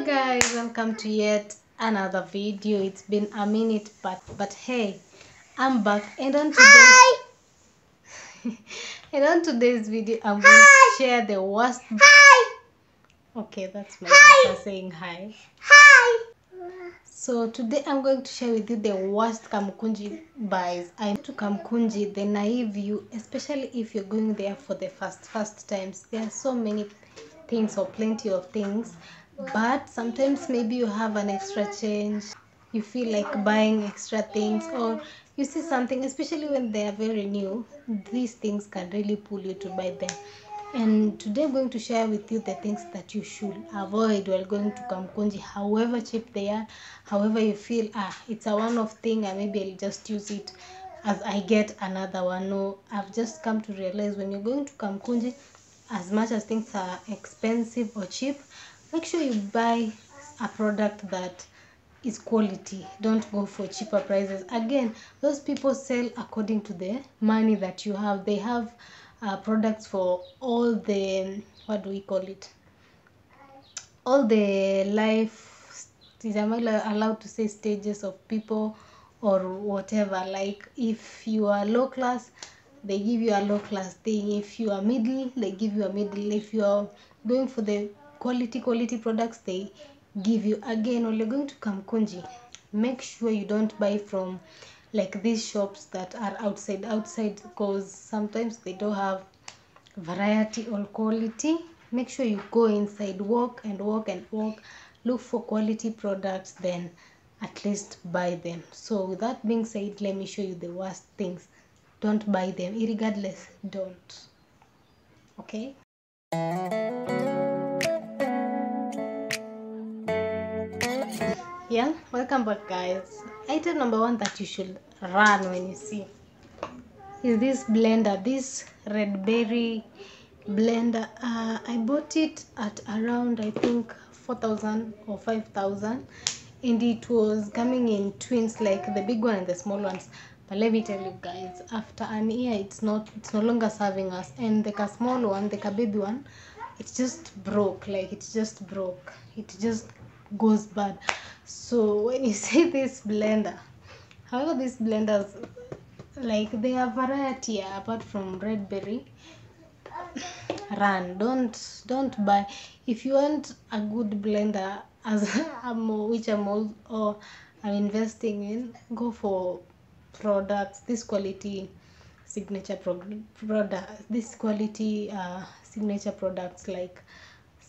hello guys welcome to yet another video. It's been a minute but but hey i'm back and on today's and on today's video i'm going to share the worst hi! Okay that's my sister saying hi. Hi! So today i'm going to share with you the worst kamkunji buys. I to kamkunji the naive you especially if you're going there for the first first times. There are so many things or plenty of things but sometimes maybe you have an extra change. You feel like buying extra things or you see something especially when they are very new these things can really pull you to buy them. And today i'm going to share with you the things that you should avoid while going to kamkunji however cheap they are however you feel ah it's a one-off thing and maybe i'll just use it as i get another one. No i've just come to realize when you're going to kamkunji as much as things are expensive or cheap make sure you buy a product that is quality. Don't go for cheaper prices. Again those people sell according to the money that you have. They have uh, products for all the what do we call it? All the life is am I allowed to say stages of people or whatever? Like if you are low class they give you a low class thing. If you are middle they give you a middle. If you are going for the quality quality products they give you again when you're going to kamkunji make sure you don't buy from like these shops that are outside. Outside because sometimes they don't have variety or quality. Make sure you go inside walk and walk and walk. Look for quality products then at least buy them. So with that being said let me show you the worst things. Don't buy them. Irregardless don't. Okay welcome back guys. Item number one that you should run when you see. Is this blender this red berry blender uh, i bought it at around i think 4000 or 5000 and it was coming in twins like the big one and the small ones. But let me tell you guys after an year it's not it's no longer serving us. And the small one the baby one it just broke like it just broke. It just goes bad so when you see this blender how however these blenders like they are variety apart from red berry run don't don't buy. If you want a good blender as I'm, which i'm all, or i'm investing in go for products this quality signature pro- product this quality uh, signature products like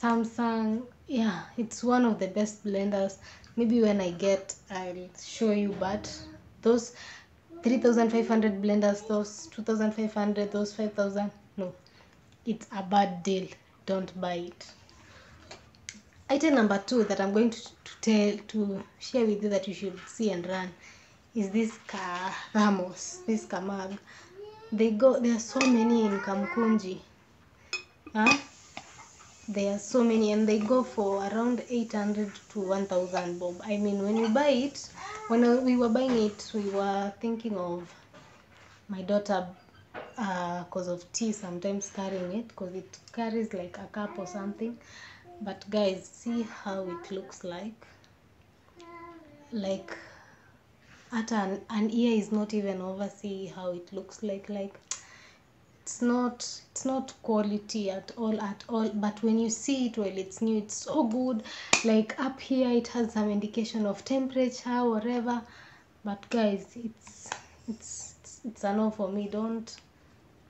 samsung. Yeah it's one of the best blenders maybe when i get i'll show you but those 3500 blenders those 2500 those 5000 no it's a bad deal don't buy it item number two that i'm going to, to tell to share with you that you should see and run is this Ramos, this Kamag. They go there are so many in Kamkunji. Huh? There are so many and they go for around 800 to 1000 bob. I mean when you buy it, when we were buying it, we were thinking of my daughter because uh, of tea sometimes carrying it because it carries like a cup or something. But guys, see how it looks like. Like at an, an ear is not even over see how it looks like like it's not it's not quality at all at all. But when you see it while it's new it's so good. Like up here it has some indication of temperature whatever. But guys it's it's it's, it's a no for me. Don't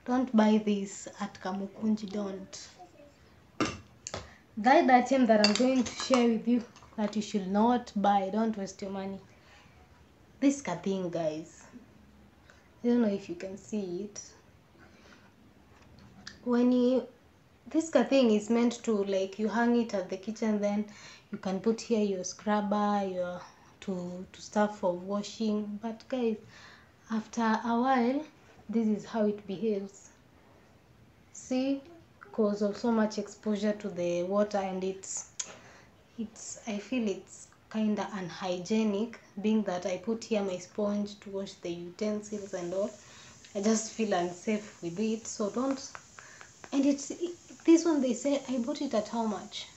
don't buy this at kamukunji. Don't. That item that i'm going to share with you that you should not buy. Don't waste your money. This thing guys. I don't know if you can see it when you this thing is meant to like you hang it at the kitchen then you can put here your scrubber your to to stuff for washing. But guys after a while this is how it behaves. See? Because of so much exposure to the water and it's it's i feel it's kind of unhygienic being that i put here my sponge to wash the utensils and all. I just feel unsafe with it. So don't and it's this one they say i bought it at how much?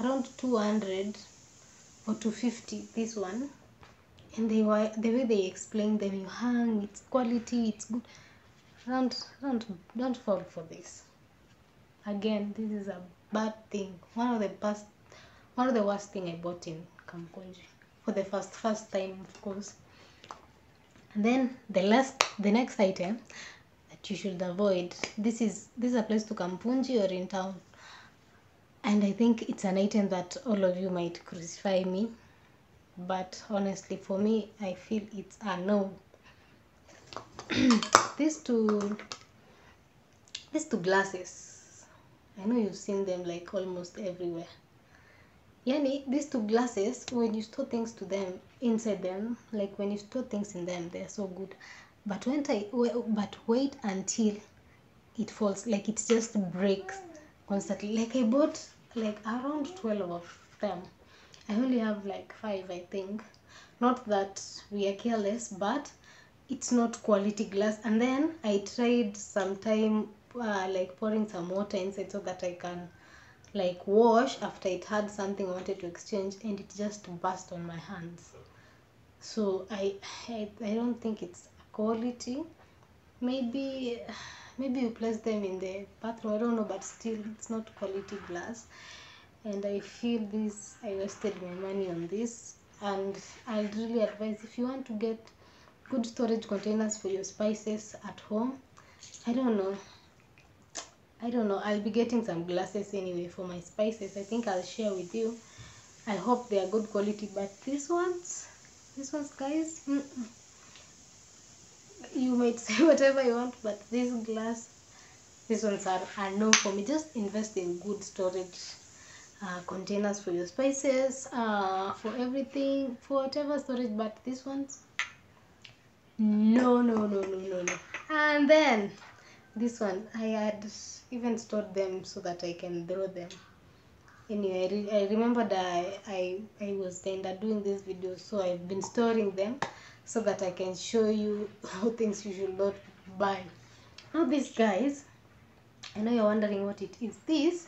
Around 200 or 250 this one. And they were the way they explain them you hang it's quality it's good. Don't don't don't fall for this. Again this is a bad thing. One of the best one of the worst thing i bought in kamkunji for the first first time of course. And then the last the next item you should avoid. This is this is a place to kamukunji or in town. And i think it's an item that all of you might crucify me. But honestly for me i feel it's a no. These two these two glasses i know you've seen them like almost everywhere. Yani these two glasses when you store things to them inside them like when you store things in them they're so good but when I but wait until it falls like it just breaks constantly. Like i bought like around 12 of them. I only have like five i think. Not that we are careless but it's not quality glass. And then i tried sometime uh, like pouring some water inside so that i can like wash after it had something i wanted to exchange and it just burst on my hands. So i i, I don't think it's quality. Maybe maybe you place them in the bathroom. I don't know but still it's not quality glass. And i feel this i wasted my money on this. And i'd really advise if you want to get good storage containers for your spices at home i don't know. I don't know. I'll be getting some glasses anyway for my spices. I think i'll share with you. I hope they are good quality. But these ones these ones guys mm-mm. You might say whatever you want but this glass these ones are, are no for me. Just invest in good storage uh, containers for your spices uh, for everything for whatever storage but these ones no no no no no no. And then this one i had even stored them so that i can throw them anyway i, re- I remember that I, I i was kind of doing this video so i've been storing them so that i can show you how things you should not buy. Now these guys i know you're wondering what it is this.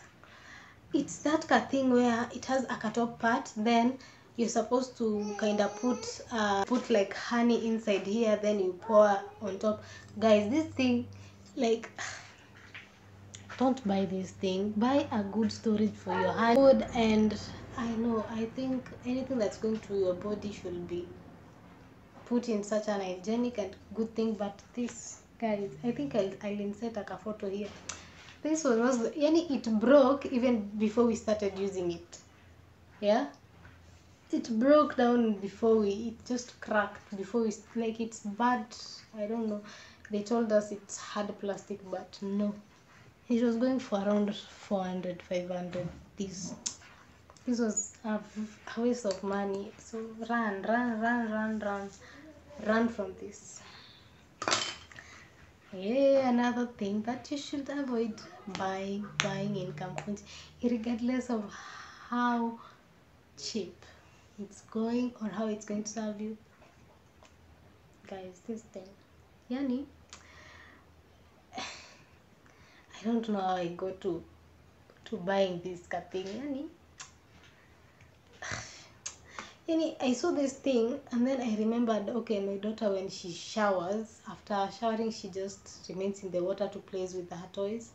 It's that thing where it has a cut off part then you're supposed to kind of put uh, put like honey inside here then you pour on top. Guys this thing like don't buy this thing. Buy a good storage for your hand food and i know i think anything that's going to your body should be put in such an hygienic and good thing. But this guys i think i'll, I'll insert like a photo here. This one was yani it broke even before we started using it. Yeah? It broke down before we it just cracked before we like it's bad. I don't know. They told us it's hard plastic but no it was going for around 400 500 this this was a, a waste of money. So run run run run run. Run from this. Yeah another thing that you should avoid buying buying in kamukunji regardless of how cheap it's going or how it's going to serve you. Guys this thing. Yani i don't know how i go to to buying this thing. Yani yani i saw this thing and then i remembered okay my daughter when she showers after showering she just remains in the water to plays with her toys.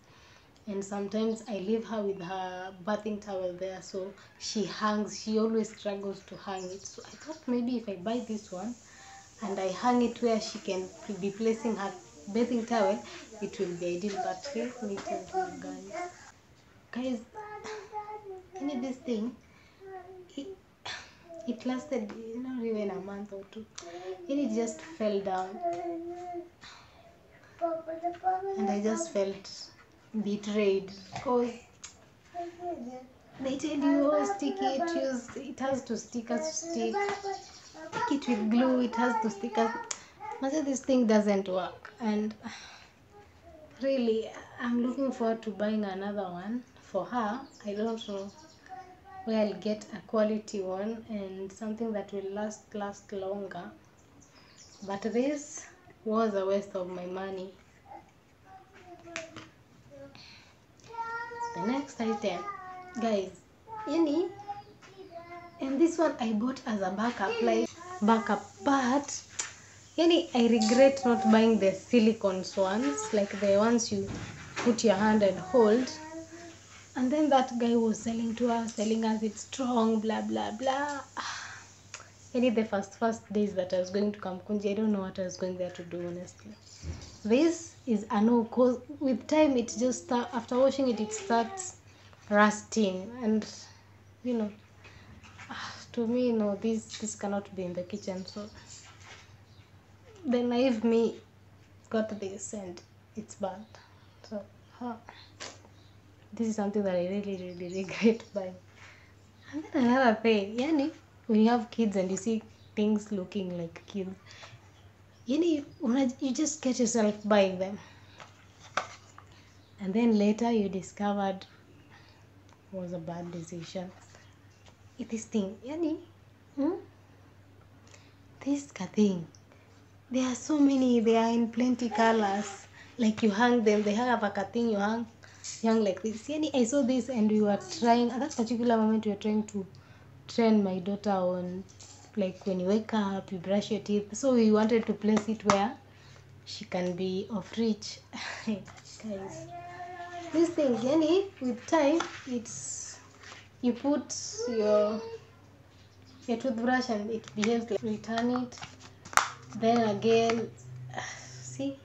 And sometimes i leave her with her bathing towel there so she hangs she always struggles to hang it. So i thought maybe if i buy this one and i hang it where she can be placing her bathing towel it will be ideal but let me tell you guys guys know this thing it, it lasted not even a month or two. And it just fell down. And i just felt betrayed because they tell you oh stick it use it has to stick as stick. Stick it with glue it has to stick as say this thing doesn't work and really i'm looking forward to buying another one for her. I don't know where i'll get a quality one and something that will last last longer. But this was a waste of my money. The next item guys yani and this one i bought as a backup like backup but yani i regret not buying the silicone ones like the ones you put your hand and hold. And then that guy was selling to us telling us it's strong blah blah blah. Any the first first days that i was going to kamkunji i don't know what i was going there to do honestly. This is a no cause with time it just start, after washing it it starts rusting. And you know to me no this this cannot be in the kitchen. So the naive me got this and it's bad. So huh. this is something that i really really regret buying. And then another thing yani when you have kids and you see things looking like kids yani una, you just get yourself buying them. And then later you discovered was a bad decision. This thing yani hmm? this thing there are so many they are in plenty colors. Like you hang them they have a thing you hang hang like this. Yani i saw this and we were trying at that particular moment we were trying to train my daughter on like when you wake up you brush your teeth. So we wanted to place it where she can be of reach. Guys this thing yani with time it's you put your your toothbrush and it behaves like return it then again see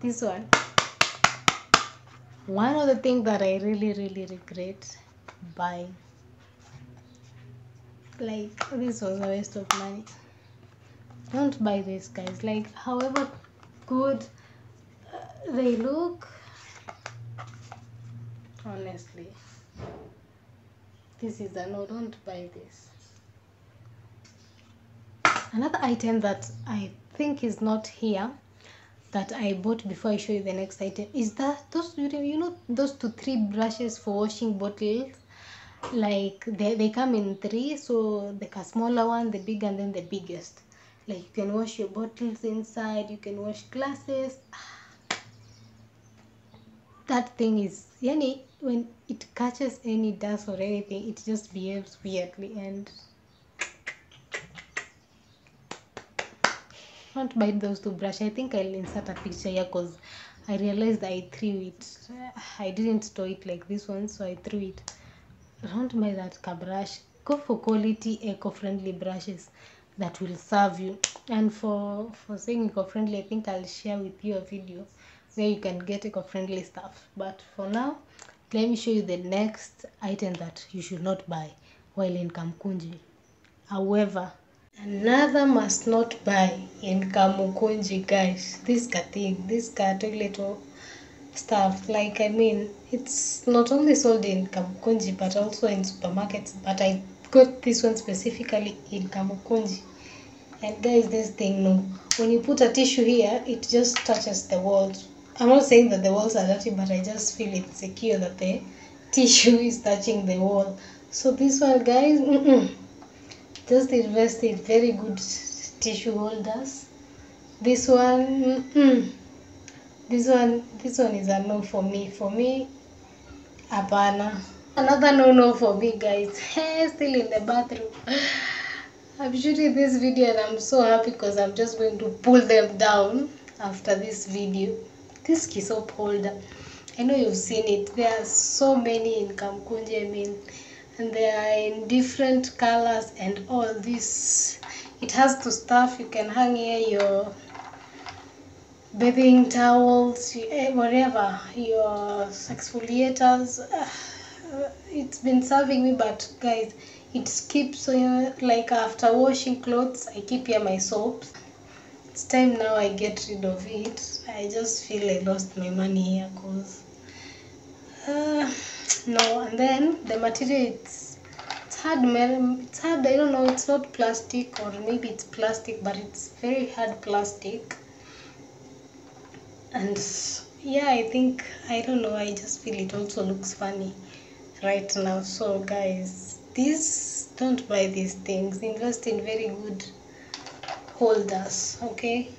this one. One of the things that i really really regret buying like this was a waste of money. Don't buy this guys. Like however good uh, they look honestly this is a no don't buy this another item that i think is not here that i bought before i show you the next item is that those you know those two three brushes for washing bottles? Like they, they come in three so the smaller one the big and then the biggest. Like you can wash your bottles inside you can wash glasses. That thing is yani when it catches any dust or anything it just behaves weirdly and don't buy those two brush i think i'll insert a picture here because i realized i threw it. I didn't store it like this one so i threw it don't buy that car brush. Go for quality eco-friendly brushes that will serve you. And for for saying eco-friendly i think i'll share with you a video where you can get eco-friendly stuff. But for now let me show you the next item that you should not buy while in kamkunji however another must not buy in kamukunji guys. This thing this toilet stuff. Like i mean it's not only sold in kamukunji but also in supermarkets. But i got this one specifically in kamukunji. And guys this thing no. When you put a tissue here it just touches the walls. I'm not saying that the walls are dirty but i just feel it's secure that the tissue is touching the wall. So this one guys mm-mm, just invest in very good tissue holders this one mm-mm, this one this one is a no for me. For me hapana. Another no no for me guys. Still in the bathroom. I'm shooting this video and i'm so happy because i'm just going to pull them down after this video. This kisop holder. I know you've seen it. There are so many in kamkunji i mean and they are in different colors and all this. It has to stuff. You can hang here your bathing towels whatever your exfoliators it's been serving me but guys it keeps like after washing clothes i keep here my soaps. It's time now i get rid of it. I just feel i lost my money here cause uh, no and then the material it's it's hard it's hard i don't know it's not plastic or maybe it's plastic but it's very hard plastic. And yeah i think i don't know i just feel it also looks funny right now. So guys these don't buy these things. Invest in very good holders okay?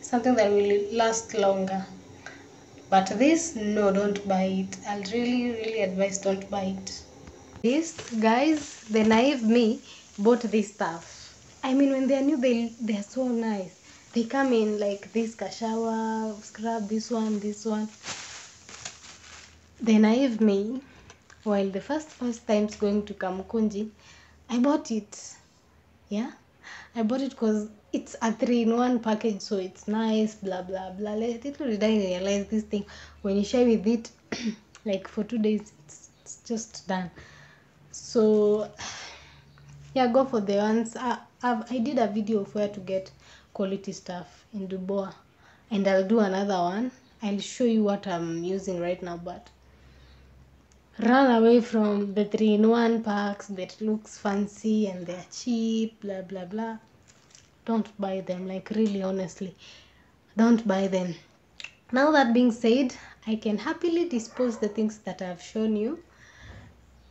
Something that will last longer but this no don't buy it. I'll really really advise don't buy it. This guys the naive me bought this stuff. I mean when they're new they they're so nice. They come in like this kashawa scrub this one this one. The naive me while the first first times going to kamkunji i bought it. Yeah? I bought it because it's a three in one package so it's nice blah blah blah. Little did i realize this thing when you share with it like for two days it's, it's just done. So yeah go for the ones. I, I've, i did a video of where to get quality stuff in dubois and i'll do another one. I'll show you what i'm using right now but run away from the three in one packs that looks fancy and they're cheap blah blah blah don't buy them like really honestly. Don't buy them. Now that being said i can happily dispose the things that i've shown you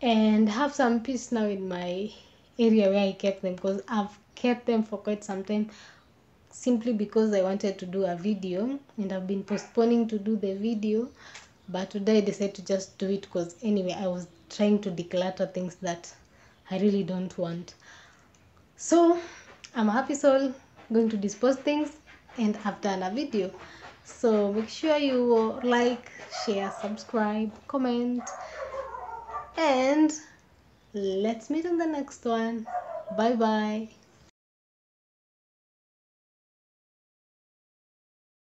and have some peace now in my area where i kept them because i've kept them for quite some time simply because i wanted to do a video and i've been postponing to do the video but today i decided to just do it because anyway i was trying to declutter things that i really don't want. So i'm a happy soul going to dispose things and i've done a video. So make sure you like share subscribe comment and let's meet in the next one. Bye bye